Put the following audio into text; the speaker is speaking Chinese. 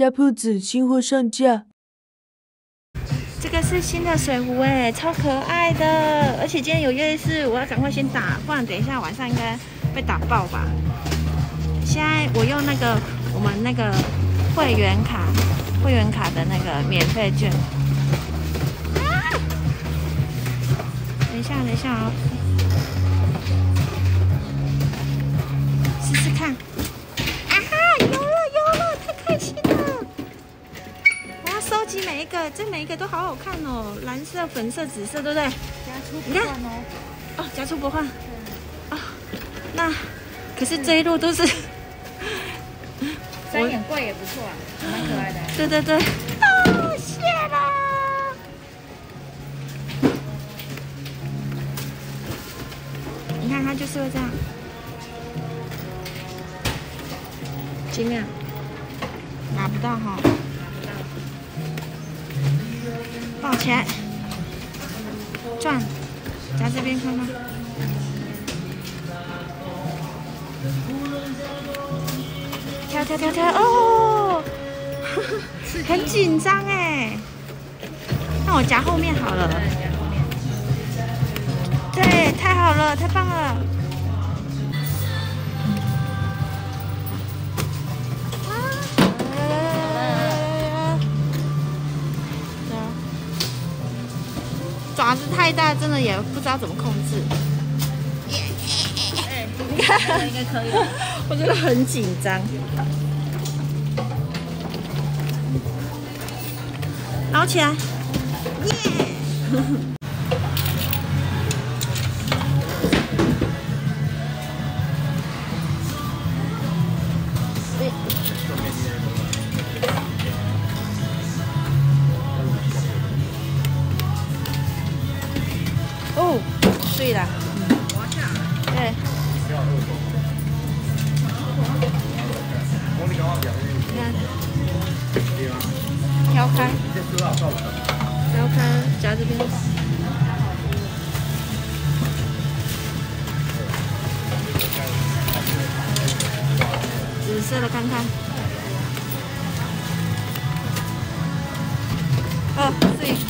家铺子新货上架。这个是新的水壶哎，超可爱的，而且今天有夜市，我要赶快先打，不然等一下晚上应该被打爆吧。现在我用那个我们那个会员卡，会员卡的那个免费券。等一下，等一下啊、我要收集每一个，这每一个都好好看哦，蓝色、粉色、紫色，对不对？你看哦，夹出不换。啊、那可是这一路都是，三眼怪也不错啊，蛮可爱的。对对对。啊，谢啦！你看它就是会这样，尽量拿不到哈，抱起来，转，夹这边看看。跳跳跳跳哦，很紧张哎。那我夹后面好了。对，太好了，太棒了。爪子太大，真的也不知道怎么控制。你看，应该可以。我觉得很紧张。捞起来，耶！哦，碎了。哎，挑开，挑开，夹这边。紫色的，看看。哦，对。